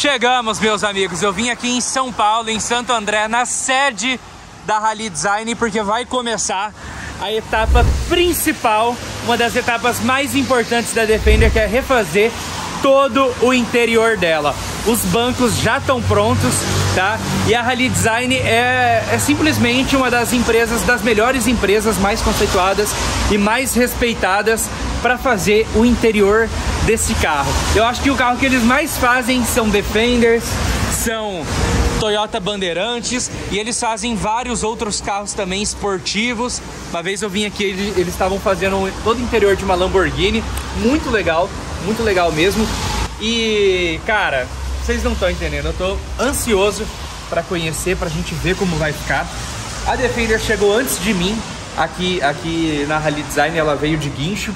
Chegamos, meus amigos. Eu vim aqui em São Paulo, em Santo André, na sede da Rally Design, porque vai começar a etapa principal, uma das etapas mais importantes da Defender, que é refazer todo o interior dela. Os bancos já estão prontos, tá? E a Rally Design é, é simplesmente uma das empresas, das melhores empresas mais conceituadas e mais respeitadas para fazer o interior desse carro. Eu acho que o carro que eles mais fazem são Defenders, são Toyota Bandeirantes e eles fazem vários outros carros também esportivos. Uma vez eu vim aqui, eles estavam fazendo todo o interior de uma Lamborghini, muito legal, muito legal mesmo. E cara, vocês não estão entendendo, eu tô ansioso para conhecer, para a gente ver como vai ficar. A Defender chegou antes de mim aqui, aqui na Rally Design, ela veio de guincho.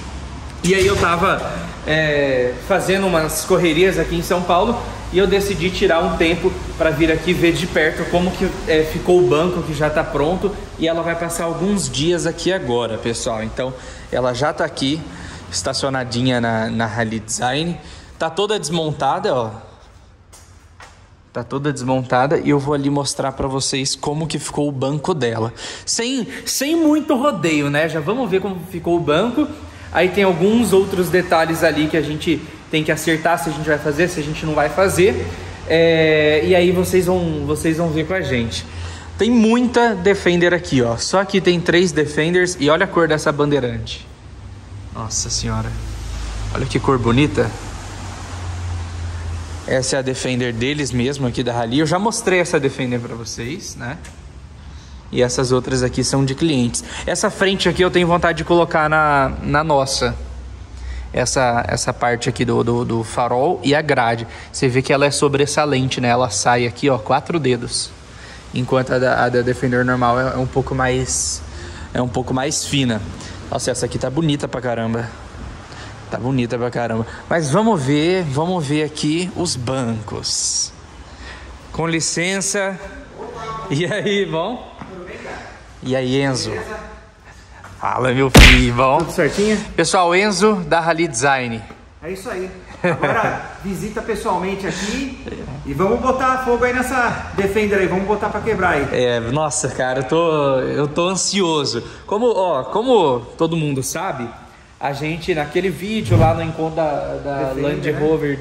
E aí eu tava é, fazendo umas correrias aqui em São Paulo e eu decidi tirar um tempo para vir aqui ver de perto como que é, ficou o banco que já está pronto e ela vai passar alguns dias aqui agora, pessoal. Então ela já está aqui estacionadinha na, na Rally Design, tá toda desmontada, ó. Tá toda desmontada e eu vou ali mostrar para vocês como que ficou o banco dela. Sem, sem muito rodeio, né? Já vamos ver como ficou o banco Aí tem alguns outros detalhes ali que a gente tem que acertar se a gente vai fazer, se a gente não vai fazer. É, e aí vocês vão, vocês vão ver com a gente. Tem muita Defender aqui, ó. Só aqui tem três Defenders e olha a cor dessa bandeirante. Nossa senhora. Olha que cor bonita. Essa é a Defender deles mesmo aqui da Rally. Eu já mostrei essa Defender para vocês, né? E essas outras aqui são de clientes. Essa frente aqui eu tenho vontade de colocar na, na nossa. Essa, essa parte aqui do, do, do farol e a grade. Você vê que ela é sobressalente, né? Ela sai aqui, ó, quatro dedos. Enquanto a da, a da Defender normal é, é um pouco mais... É um pouco mais fina. Nossa, essa aqui tá bonita pra caramba. Tá bonita pra caramba. Mas vamos ver, vamos ver aqui os bancos. Com licença. E aí, bom? E aí, Enzo? Fala, meu filho, bom? Tudo certinho? Pessoal, Enzo da Rally Design. É isso aí. Agora visita pessoalmente aqui e vamos botar fogo aí nessa Defender aí, vamos botar para quebrar aí. É, nossa, cara, eu tô, eu tô ansioso. Como, ó, como todo mundo sabe, a gente naquele vídeo lá no encontro da, da Defender, Land né? Rover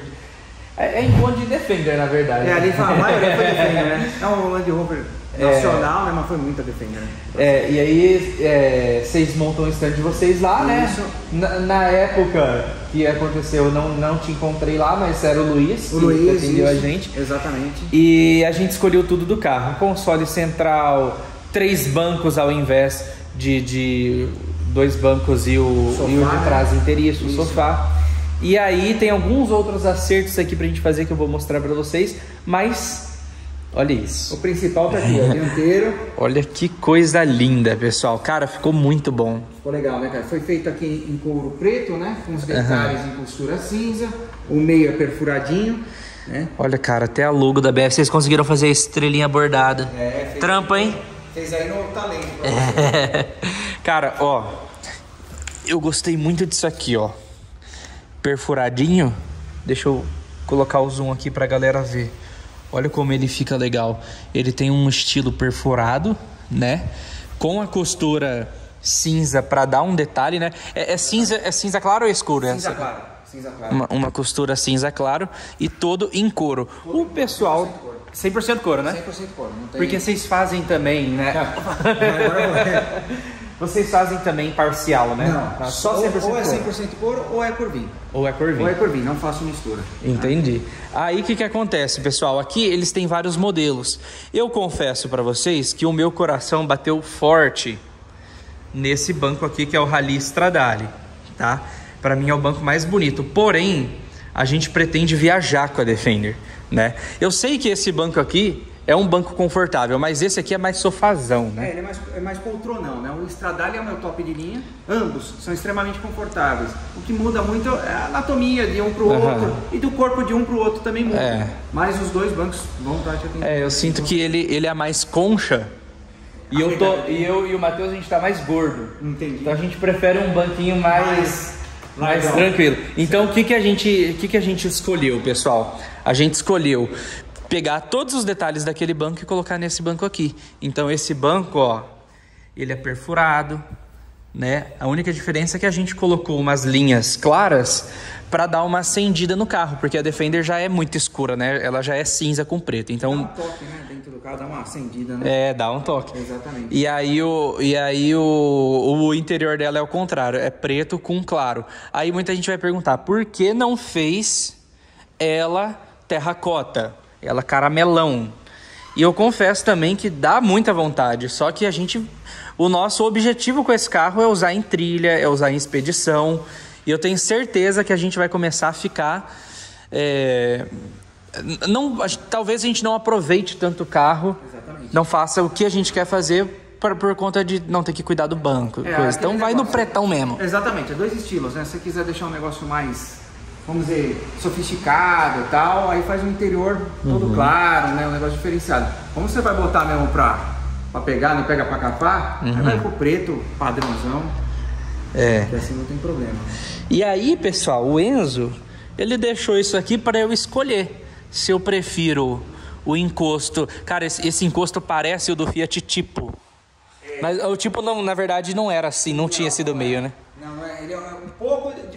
é, é encontro de Defender, na verdade. É, ali fala, a maioria foi Defender, né? Não, o Land Rover nacional, é, né? Mas foi muita Defender. Né? É, e aí é, vocês montam o stand de vocês lá, né? Isso. né? Na, na, época que aconteceu, eu não, não te encontrei lá, mas era o Luiz o que Luiz, atendeu isso. a gente. Exatamente. E a gente escolheu tudo do carro. Console central, três bancos ao invés de, de dois bancos e o, sofá, e o de trás né? inteiriço, o sofá. E aí tem alguns outros acertos aqui pra gente fazer que eu vou mostrar pra vocês, mas Olha isso. O principal tá aqui, ó, dianteiro. Olha que coisa linda, pessoal. Cara, ficou muito bom. Ficou legal, né, cara? Foi feito aqui em couro preto, né? Com os detalhes uhum. em costura cinza. O meio é perfuradinho. Né? Olha, cara, até a logo da BF vocês conseguiram fazer a estrelinha bordada. É, fez Trampa, hein? Fez aí no talento. É. Cara, ó. Eu gostei muito disso aqui, ó. Perfuradinho. Deixa eu colocar o zoom aqui pra galera ver. Olha como ele fica legal. Ele tem um estilo perforado, né? Com a costura cinza para dar um detalhe, né? É, é, cinza, é cinza claro ou escuro? Cinza essa? claro. Cinza claro. Uma, uma, costura cinza claro e todo em couro. Todo o pessoal 100% couro, né? 100% couro. Não tem... Porque vocês fazem também, né? Vocês fazem também parcial, né? Não, tá só 100% ou, ou é 100% couro ou é curvinho. Ou é curvinho. Ou é curvinho, não faço mistura. Entendi. Aí o que, que acontece, pessoal? Aqui eles têm vários modelos. Eu confesso para vocês que o meu coração bateu forte nesse banco aqui que é o Rally Stradale, tá? Para mim é o banco mais bonito. Porém, a gente pretende viajar com a Defender, né? Eu sei que esse banco aqui é um banco confortável, mas esse aqui é mais sofazão, né? É, ele é mais, é mais poltronão, né? O Stradale é o meu top de linha, ambos são extremamente confortáveis. O que muda muito é a anatomia de um para o uhum. outro e do corpo de um para o outro também muda. É. Mas os dois bancos vão estar te É, eu sinto que ele, ele é mais concha e eu, tô, e eu e o Matheus a gente está mais gordo. Entendi. Então a gente prefere um banquinho mais... mais mais tranquilo. Então, o que, que, a gente, o que, que a gente escolheu, pessoal? a gente escolheu pegar todos os detalhes daquele banco e colocar nesse banco aqui. Então esse banco, ó, ele é perfurado, né? A única diferença é que a gente colocou umas linhas claras para dar uma acendida no carro, porque a Defender já é muito escura, né? Ela já é cinza com preto. Então dá um toque, né? Dentro do carro dá uma acendida, né? É, dá um toque. Exatamente. E aí o e aí o, o interior dela é o contrário, é preto com claro. Aí muita gente vai perguntar: "Por que não fez ela terracota? Ela caramelão?" E eu confesso também que dá muita vontade, só que a gente o nosso objetivo com esse carro é usar em trilha, é usar em expedição. E eu tenho certeza que a gente vai começar a ficar. É, não, talvez a gente não aproveite tanto o carro, Exatamente. não faça o que a gente quer fazer por, por conta de não ter que cuidar do banco. É. Então vai negócio, no pretão mesmo. Exatamente, é dois estilos, né? Se você quiser deixar um negócio mais, vamos dizer, sofisticado e tal, aí faz um interior todo uhum. claro, né? Um negócio diferenciado. Como você vai botar mesmo pra, pra pegar, não pega pra capar, uhum. aí vai pro preto, padrãozão. É. Que assim não tem problema. E aí, pessoal, o Enzo, ele deixou isso aqui para eu escolher se eu prefiro o encosto. Cara, esse, esse encosto parece o do Fiat Tipo. É. Mas o tipo, não, na verdade, não era assim, não, não tinha sido meio, né? Não, não é, ele é um pouco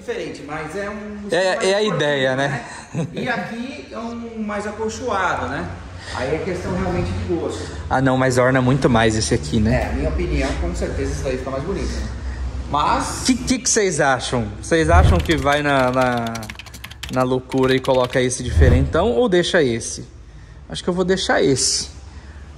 diferente, mas é um. É, é a ideia, né? né? E aqui é um mais acolchoado, né? Aí é questão realmente de gosto. Ah, não, mas orna muito mais esse aqui, né? É, minha opinião, com certeza, esse daí fica mais bonito. Né? Mas. O que, que, que, vocês acham? Vocês acham que vai na, na, na, loucura e coloca esse diferentão ou deixa esse? Acho que eu vou deixar esse.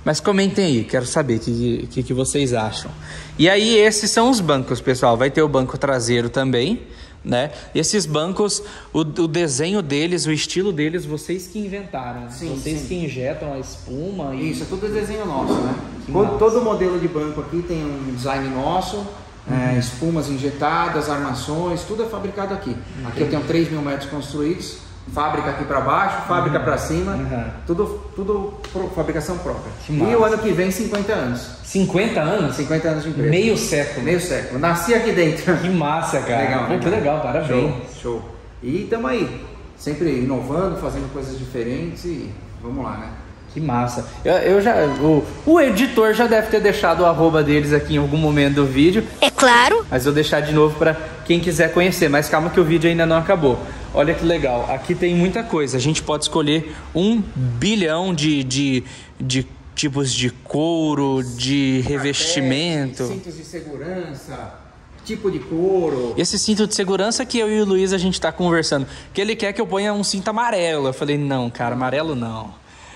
Mas comentem aí, quero saber o que, que, que vocês acham. E aí, esses são os bancos, pessoal. Vai ter o banco traseiro também, né? Esses bancos, o, o desenho deles, o estilo deles, vocês que inventaram. Sim, vocês sim. que injetam a espuma. E... Isso, é tudo desenho nosso, né? Todo, todo modelo de banco aqui tem um design nosso é, espumas injetadas, armações, tudo é fabricado aqui. Uhum. Aqui eu tenho 3 mil metros construídos, fábrica aqui para baixo, fábrica uhum. para cima, uhum. tudo, tudo pro, fabricação própria. E o ano que vem, 50 anos. 50 anos? 50 anos de empresa. Meio século. Meio século. Nasci aqui dentro. Que massa, cara. Legal, Pô, que legal, parabéns. Show, show. E estamos aí, sempre inovando, fazendo coisas diferentes e vamos lá, né? Que massa. Eu, eu já, o, o, editor já deve ter deixado o arroba deles aqui em algum momento do vídeo. É claro. Mas vou deixar de novo para quem quiser conhecer. Mas calma que o vídeo ainda não acabou. Olha que legal. Aqui tem muita coisa. A gente pode escolher um bilhão de, de, de tipos de couro, de revestimento. Cintos de segurança tipo de couro. Esse cinto de segurança que eu e o Luiz a gente tá conversando, que ele quer que eu ponha um cinto amarelo. Eu falei, não, cara, amarelo não.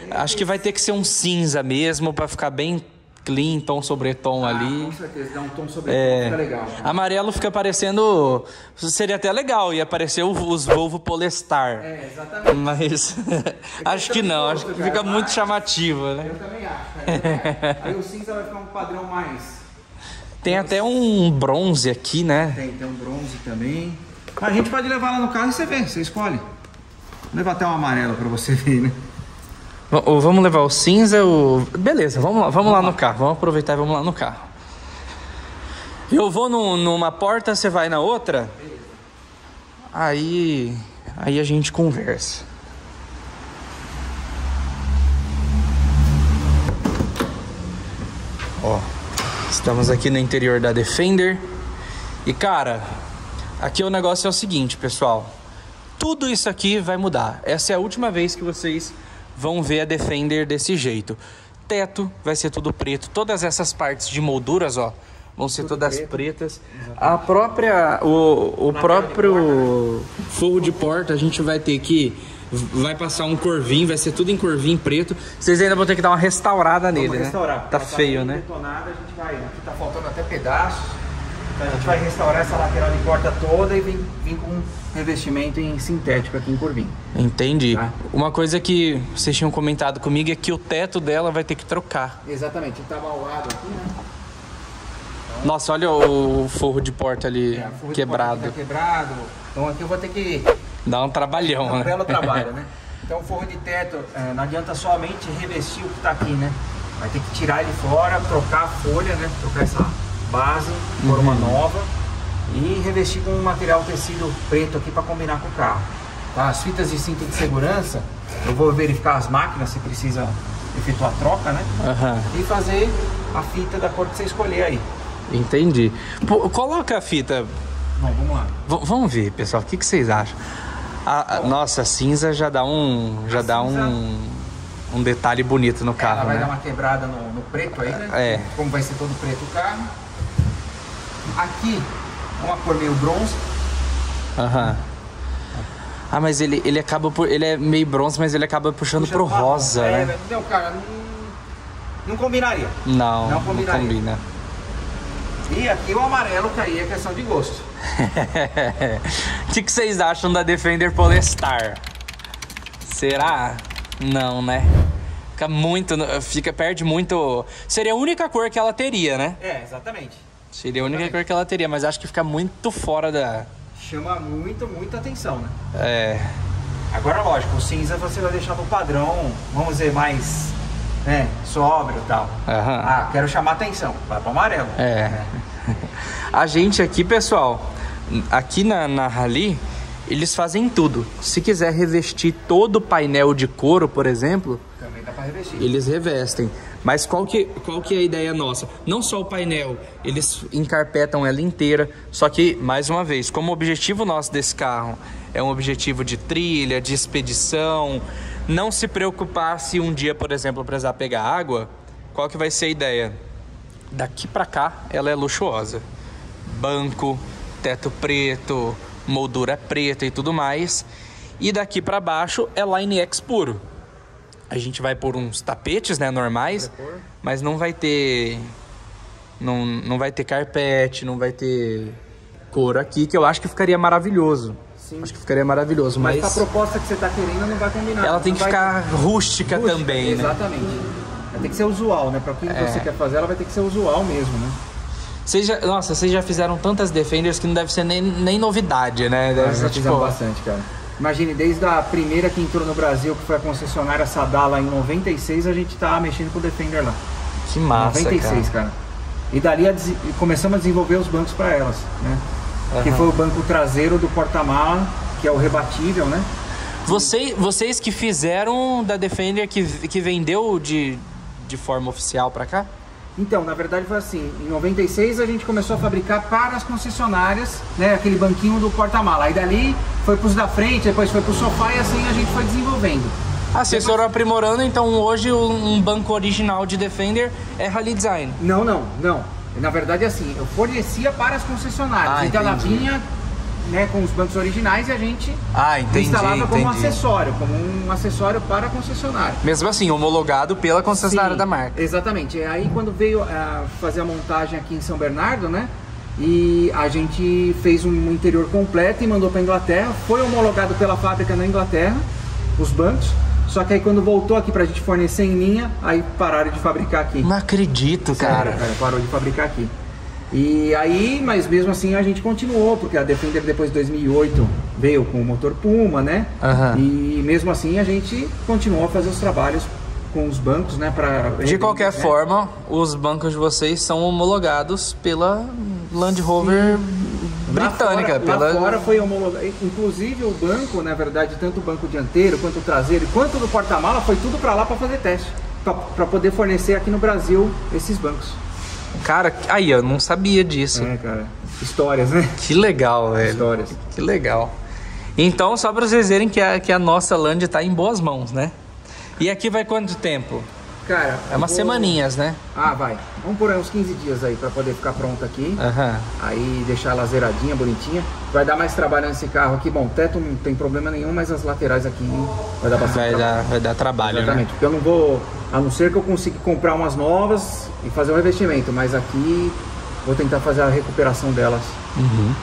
Acho que vai ter que ser um cinza mesmo para ficar bem clean, tom sobre tom ah, ali. Com certeza, dá um tom sobre é, fica legal. Né? Amarelo fica parecendo. Seria até legal, ia aparecer os Volvo Polestar. É, exatamente. Mas acho que não, acho que fica muito chamativo, né? Eu também acho. Aí o cinza vai ficar um padrão mais. Tem até um bronze aqui, né? Tem, tem um bronze também. A gente pode levar lá no carro e você vê, você escolhe. Vou levar até um amarelo para você ver, né? Vamos levar o cinza, o... Beleza, vamos lá, vamos lá no carro. Vamos aproveitar e vamos lá no carro. Eu vou numa porta, você vai na outra? Aí, aí a gente conversa. Ó, estamos aqui no interior da Defender. E cara, aqui o negócio é o seguinte, pessoal. Tudo isso aqui vai mudar. Essa é a última vez que vocês vão ver a Defender desse jeito. Teto vai ser tudo preto, todas essas partes de molduras, ó, vão ser tudo todas preto. pretas. Exatamente. A própria o, o próprio forro de porta a gente vai ter que vai passar um corvinho, vai ser tudo em corvinho preto. Vocês ainda vão ter que dar uma restaurada nele, Vamos né? Restaurar. Tá feio, né? Detonada, a gente vai, aqui tá faltando até pedaços. Então a gente vai restaurar essa lateral de porta toda e vir, vir com um revestimento em sintético aqui em Corvim. Entendi. Tá? Uma coisa que vocês tinham comentado comigo é que o teto dela vai ter que trocar. Exatamente, estava ao lado aqui, né? Nossa, olha o forro de porta ali é, quebrado. Tá quebrado. Então aqui eu vou ter que. Dá um trabalhão, é um né? belo trabalho, né? Então o forro de teto, é, não adianta somente revestir o que está aqui, né? Vai ter que tirar ele fora, trocar a folha, né? Trocar essa base, por uma uhum. nova e revestir com um material tecido preto aqui para combinar com o carro. Tá? As fitas de cinto de segurança, eu vou verificar as máquinas se precisa efetuar troca, né? Uhum. E fazer a fita da cor que você escolher aí. Entendi. Pô, coloca a fita. Bom, vamos lá. V vamos ver, pessoal. O que, que vocês acham? A, a, nossa, cinza já dá um. Já a dá cinza... um. Um detalhe bonito no carro. Ela vai né? dar uma quebrada no, no, preto aí, né? É. Como vai ser todo preto o carro. Aqui, uma cor meio bronze. Aham. Ah, mas ele, ele acaba por. Ele é meio bronze, mas ele acaba puxando Puxa pro rosa, é, né? Não, cara, não, não combinaria. Não, não, combinaria. não combina. E aqui o amarelo que aí é questão de gosto. O que, que vocês acham da Defender Polestar? Será? Não, né? Fica muito. Fica, perde muito. Seria a única cor que ela teria, né? É, exatamente. Seria a única cor que ela teria, mas acho que fica muito fora da. Chama muito, muita atenção, né? É. Agora, lógico, o cinza você vai deixar no padrão, vamos dizer, mais né, sóbrio e tal. Uhum. Ah, quero chamar atenção, vai pro amarelo. É. é. A gente aqui, pessoal, aqui na, na Rally, eles fazem tudo. Se quiser revestir todo o painel de couro, por exemplo, também dá pra revestir. Eles revestem. Mas qual que, qual que é a ideia nossa? Não só o painel, eles encarpetam ela inteira. Só que, mais uma vez, como o objetivo nosso desse carro é um objetivo de trilha, de expedição, não se preocupar se um dia, por exemplo, precisar pegar água, qual que vai ser a ideia? Daqui para cá, ela é luxuosa. Banco, teto preto, moldura preta e tudo mais. E daqui para baixo é Line X puro. A gente vai por uns tapetes, né, normais, mas não vai ter não, não vai ter carpete, não vai ter couro aqui, que eu acho que ficaria maravilhoso. Sim. Acho que ficaria maravilhoso, mas... mas... a proposta que você está querendo não vai combinar. Ela tem que ficar rústica, rústica, também, né? Exatamente. Vai ter que ser usual, né? Para o que é. você quer fazer, ela vai ter que ser usual mesmo, né? Vocês já, nossa, vocês já fizeram tantas Defenders que não deve ser nem, nem novidade, né? Deve ah, ser, tipo... bastante, cara. Imagine, desde a primeira que entrou no Brasil, que foi a concessionária Sadala em 96, a gente tá mexendo com o Defender lá. Que massa, 96, cara. cara. E dali a, começamos a desenvolver os bancos para elas, né? Uhum. Que foi o banco traseiro do porta-mala, que é o rebatível, né? Você, vocês que fizeram da Defender que, que vendeu de, de forma oficial para cá? Então, na verdade foi assim, em 96 a gente começou a fabricar para as concessionárias, né, aquele banquinho do porta-mala. Aí dali foi para os da frente, depois foi para o sofá e assim a gente foi desenvolvendo. Ah, vocês foram aprimorando, então hoje um banco original de Defender é Rally Design? Não, não, não. Na verdade, assim, eu fornecia para as concessionárias. Ah, então ela vinha né, com os bancos originais e a gente ah, entendi, instalava como entendi. acessório, como um acessório para a concessionária. Mesmo assim, homologado pela concessionária Sim, da marca. Exatamente. Aí quando veio a fazer a montagem aqui em São Bernardo, né? E a gente fez um interior completo e mandou para Inglaterra. Foi homologado pela fábrica na Inglaterra, os bancos. Só que aí quando voltou aqui pra gente fornecer em linha, aí pararam de fabricar aqui. Não acredito, cara. Sério, cara parou de fabricar aqui. E aí, mas mesmo assim a gente continuou, porque a Defender depois de 2008 veio com o motor Puma, né? Uhum. E mesmo assim a gente continuou a fazer os trabalhos com os bancos, né? Pra, de qualquer né? forma, os bancos de vocês são homologados pela Land Rover Sim. britânica. Lá fora, pela... lá fora foi homologado. Inclusive o banco, na verdade, tanto o banco dianteiro, quanto o traseiro, quanto do porta-mala, foi tudo para lá para fazer teste. Para poder fornecer aqui no Brasil esses bancos. Cara, aí eu não sabia disso. É, cara. Histórias, né? Que legal, velho. Histórias. Que legal. Então, só para vocês verem que a, que a nossa land está em boas mãos, né? E aqui vai quanto tempo? Cara, é umas vou... semaninhas, né? Ah, vai. Vamos por uns 15 dias aí para poder ficar pronta aqui. Uhum. Aí deixar ela zeradinha, bonitinha. Vai dar mais trabalho nesse carro aqui. Bom, teto não tem problema nenhum, mas as laterais aqui vai dar bastante vai trabalho. Dar, vai dar trabalho, né? Exatamente. Né? Porque eu não vou, a não ser que eu consiga comprar umas novas e fazer um revestimento, mas aqui vou tentar fazer a recuperação delas. Uhum.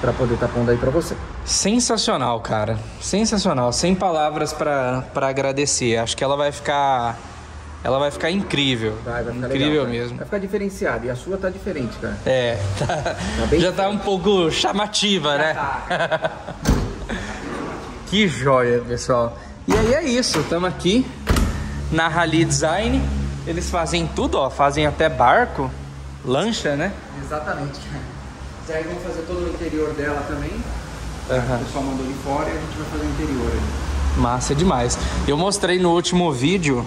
Pra poder estar tá pondo aí pra você. Sensacional, cara. Sensacional. Sem palavras para agradecer. Acho que ela vai ficar ela vai ficar incrível. Vai, vai ficar incrível legal, mesmo. Vai ficar diferenciada. E a sua tá diferente, cara. É, tá, tá já tá um pouco chamativa, já né? Tá. que joia, pessoal. E aí é isso, estamos aqui na Rally Design. Eles fazem tudo, ó, fazem até barco, lancha, né? Exatamente. E aí vamos fazer todo o interior dela também. Uhum. O pessoal mandou de fora e a gente vai fazer o interior. Massa demais. Eu mostrei no último vídeo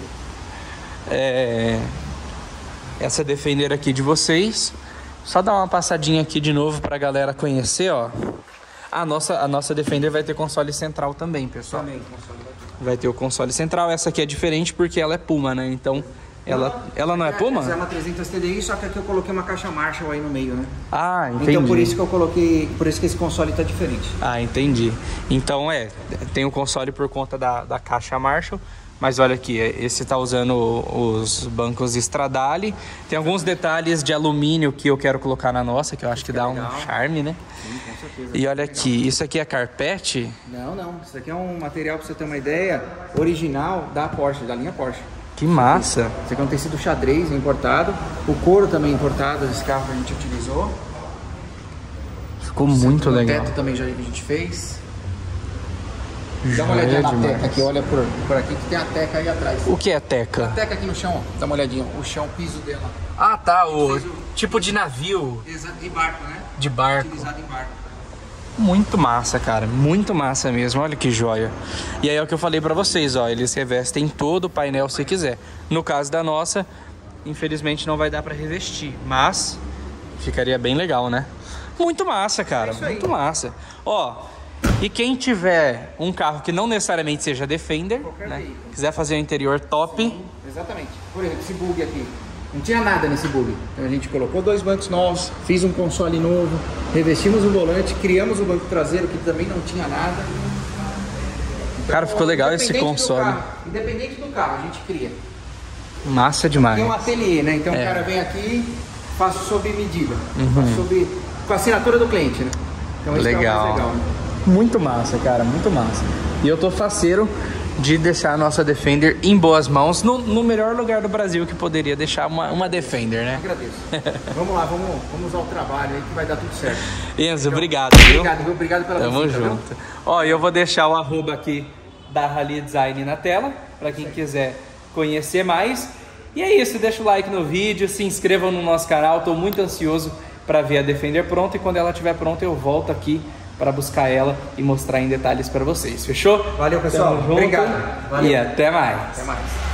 é, essa Defender aqui de vocês. Só dar uma passadinha aqui de novo pra galera conhecer, ó. A nossa, a nossa Defender vai ter console central também, pessoal. Também, console vai ter o console central. Essa aqui é diferente porque ela é Puma, né? Então, ela não, ela não é, é Puma? é uma 300 TDI, só que aqui eu coloquei uma caixa Marshall aí no meio, né? Ah, entendi. Então por isso que eu coloquei, por isso que esse console tá diferente. Ah, entendi. Então é, tem o console por conta da, da caixa Marshall, mas olha aqui, esse tá usando os bancos Stradale. Tem alguns detalhes de alumínio que eu quero colocar na nossa, que eu acho que dá legal. um charme, né? Sim, com certeza. E olha aqui, isso aqui é carpete? Não, não. Isso aqui é um material, pra você ter uma ideia, original da Porsche, da linha Porsche. Que massa! Esse aqui é um tecido xadrez importado. O couro também importado desse carro que a gente utilizou. Ficou muito legal. O teto também já que a gente fez. Dá uma olhadinha na teca aqui, olha por, por aqui que tem a teca aí atrás. O que é teca? A teca aqui no chão, ó. Dá uma olhadinha, o chão, o piso dela. Ah, tá, o, o tipo de navio. Exato, de barco, né? De barco. Utilizado em barco. Muito massa, cara, muito massa mesmo, olha que joia. E aí é o que eu falei para vocês, ó, eles revestem todo o painel se quiser. No caso da nossa, infelizmente não vai dar para revestir, mas ficaria bem legal, né? Muito massa, cara, é muito massa. Ó, e quem tiver um carro que não necessariamente seja Defender, né, quiser fazer um interior top... Sim, exatamente. Por exemplo, esse bug aqui, não tinha nada nesse bug. Então a gente colocou dois bancos novos, fiz um console novo, revestimos o volante, criamos o banco traseiro que também não tinha nada. Então, Cara, ficou legal esse console. Carro, independente do carro, a gente cria. Massa demais. Tem um ateliê, né? Então é. o cara vem aqui, faço sob medida, uhum. sob, com a assinatura do cliente, né? Então isso legal. é legal. Né? Muito massa, cara, muito massa. E eu tô faceiro de deixar a nossa Defender em boas mãos, no, no melhor lugar do Brasil que poderia deixar uma, uma Defender, né? Agradeço. vamos lá, vamos, vamos usar o trabalho aí que vai dar tudo certo. Enzo, então, obrigado, viu? Obrigado, viu? Obrigado pela Tamo visita, junto. Viu? Ó, eu vou deixar o arroba aqui da Rally Design na tela, para quem quiser conhecer mais. E é isso, deixa o like no vídeo, se inscrevam no nosso canal, estou muito ansioso para ver a Defender pronta e quando ela estiver pronta eu volto aqui para buscar ela e mostrar em detalhes para vocês. Fechou? Valeu, pessoal. Obrigado. Valeu. E até mais. Até mais.